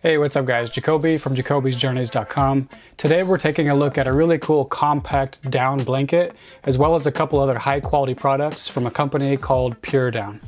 Hey, what's up guys? Jacoby from jacobysjourneys.com. Today we're taking a look at a really cool compact down blanket, as well as a couple other high quality products from a company called Puredown.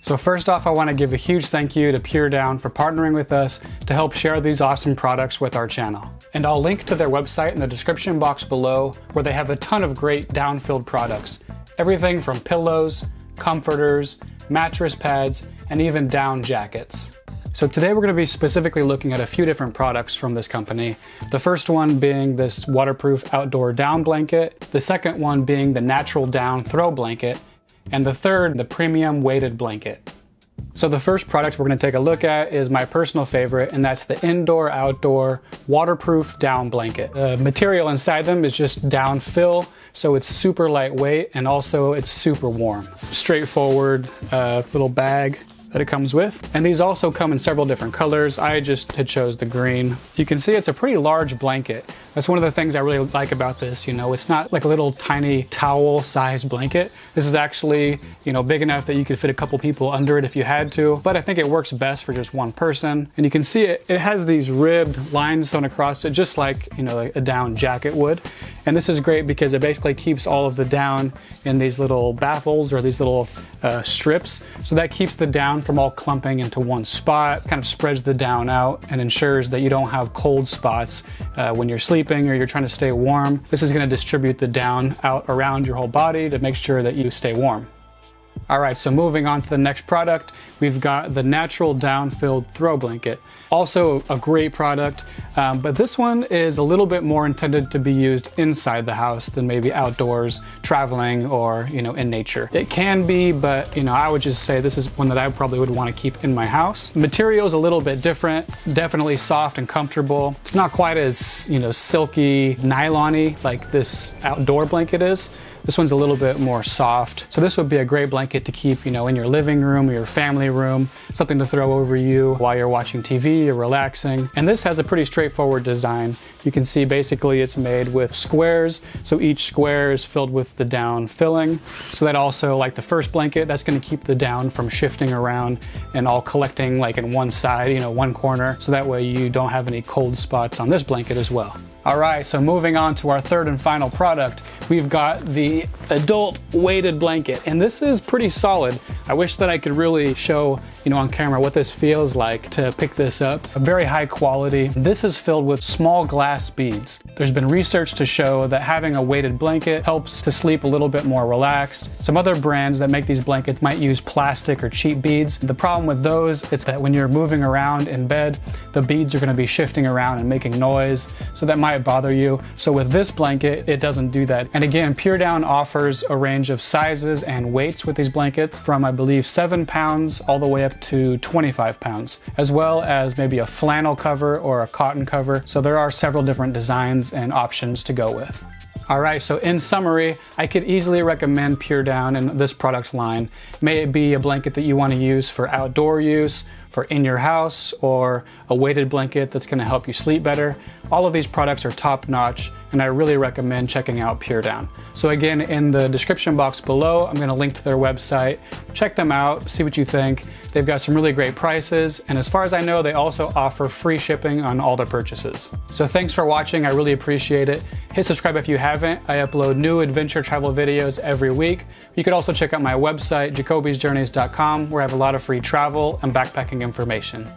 So first off, I wanna give a huge thank you to Puredown for partnering with us to help share these awesome products with our channel. And I'll link to their website in the description box below where they have a ton of great down-filled products. Everything from pillows, comforters, mattress pads, and even down jackets. So today we're going to be specifically looking at a few different products from this company. The first one being this waterproof outdoor down blanket, the second one being the natural down throw blanket, and the third, the premium weighted blanket. So the first product we're going to take a look at is my personal favorite, and that's the indoor outdoor waterproof down blanket. The material inside them is just down fill, so it's super lightweight and also it's super warm. Straightforward uh, little bag that it comes with. And these also come in several different colors. I just had chose the green. You can see it's a pretty large blanket. That's one of the things I really like about this, you know, it's not like a little tiny towel sized blanket. This is actually, you know, big enough that you could fit a couple people under it if you had to, but I think it works best for just one person. And you can see it, it has these ribbed lines sewn across it, just like, you know, a down jacket would. And this is great because it basically keeps all of the down in these little baffles or these little uh, strips. So that keeps the down from all clumping into one spot, kind of spreads the down out and ensures that you don't have cold spots uh, when you're sleeping or you're trying to stay warm. This is gonna distribute the down out around your whole body to make sure that you stay warm. All right, so moving on to the next product, we've got the Natural Down-Filled Throw Blanket. Also a great product, um, but this one is a little bit more intended to be used inside the house than maybe outdoors, traveling, or you know, in nature. It can be, but you know, I would just say this is one that I probably would want to keep in my house. Material is a little bit different, definitely soft and comfortable. It's not quite as you know, silky, nylon-y like this outdoor blanket is. This one's a little bit more soft. So this would be a great blanket to keep, you know, in your living room or your family room, something to throw over you while you're watching TV or relaxing. And this has a pretty straightforward design. You can see basically it's made with squares. So each square is filled with the down filling. So that also, like the first blanket, that's gonna keep the down from shifting around and all collecting like in one side, you know, one corner. So that way you don't have any cold spots on this blanket as well. All right, so moving on to our third and final product, we've got the adult weighted blanket, and this is pretty solid. I wish that I could really show, you know, on camera what this feels like to pick this up. A very high quality. This is filled with small glass beads. There's been research to show that having a weighted blanket helps to sleep a little bit more relaxed. Some other brands that make these blankets might use plastic or cheap beads. The problem with those is that when you're moving around in bed, the beads are gonna be shifting around and making noise, so that might bother you. So with this blanket, it doesn't do that. And again, Puredown offers a range of sizes and weights with these blankets from, I believe, seven pounds all the way up to 25 pounds, as well as maybe a flannel cover or a cotton cover. So there are several different designs and options to go with. All right, so in summary, I could easily recommend Puredown in this product line. May it be a blanket that you want to use for outdoor use, for in your house, or a weighted blanket that's going to help you sleep better. All of these products are top notch, and I really recommend checking out Puredown. So again, in the description box below, I'm going to link to their website. Check them out, see what you think. They've got some really great prices, and as far as I know, they also offer free shipping on all their purchases. So thanks for watching, I really appreciate it. Hit subscribe if you haven't. I upload new adventure travel videos every week. You could also check out my website, jacobysjourneys.com, where I have a lot of free travel and backpacking information.